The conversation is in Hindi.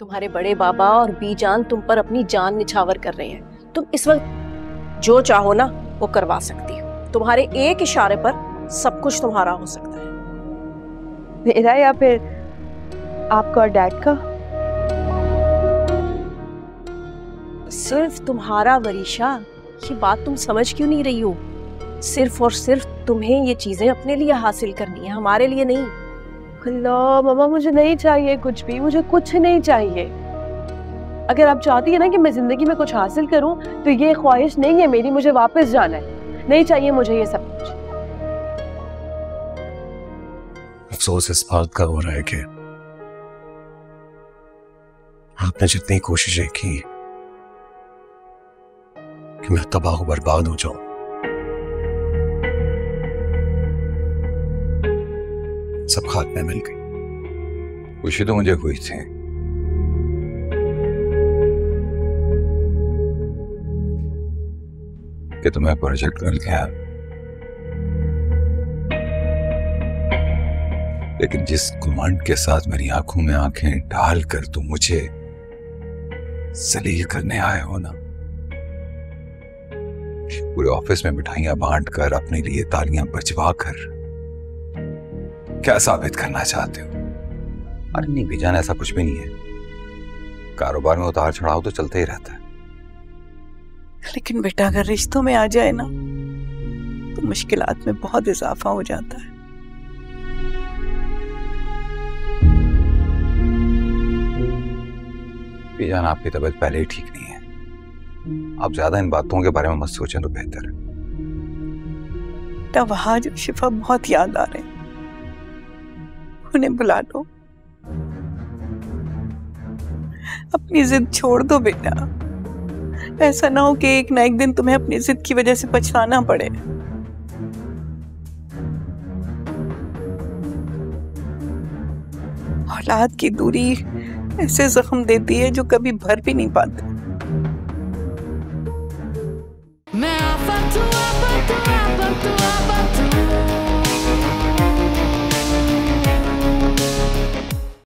तुम्हारे बड़े बाबा और बीजान तुम पर अपनी जान निछावर कर रहे हैं। तुम इस वक्त जो चाहो ना वो करवा सकती हो। तुम्हारे एक इशारे पर सब कुछ तुम्हारा हो सकता है। मेरा या फिर आपका और डैड का? सिर्फ़ तुम्हारा वरीशा ये बात तुम समझ क्यों नहीं रही हो? सिर्फ़ और सिर्फ़ तुम्हें ये चीज़ें अपने लिए हासिल करनी है हमारे लिए नहीं। अल्लाह, मामा, मुझे नहीं चाहिए कुछ भी, मुझे कुछ नहीं चाहिए। अगर आप चाहती है ना कि मैं ज़िंदगी में कुछ हासिल करूँ तो ये ख्वाहिश नहीं है मेरी, मुझे वापस जाना है। नहीं चाहिए मुझे ये सब कुछ। अफसोस इस बात का हो रहा है कि आपने जितनी कोशिशें की कि मैं तबाह बर्बाद हो जाऊँ। सब खाक में मिल गई। खुशी तो मुझे हुई थी। कि तुम्हें प्रोजेक्ट मिल गया। लेकिन जिस घुमंड के साथ मेरी आँखों में आँखें डालकर तुम मुझे सलील करने आए हो ना? पूरे ऑफ़िस में मिठाइयाँ बांट कर अपने लिए तालियाँ बजवा कर क्या साबित करना चाहते हो? अरे नहीं बेजान ऐसा कुछ भी नहीं है। कारोबार में उतार चढ़ाव तो चलते ही रहता है। लेकिन बेटा अगर रिश्तों में आ जाए ना तो मुश्किलात में बहुत इजाफा हो जाता है। बेजान आपकी तबीयत पहले ही ठीक नहीं है। आप ज़्यादा इन बातों के बारे में मत सोचें तो बेहतर है। बेटा वहाँ जो शिफा बहुत याद आ रहे हैं। उन्हें बुला लो। अपनी जिद छोड़ दो बेटा। ऐसा ना हो कि एक ना एक दिन तुम्हें अपनी जिद की वजह से पछताना पड़े। औलाद की दूरी ऐसे जख्म देती है जो कभी भर भी नहीं पाते।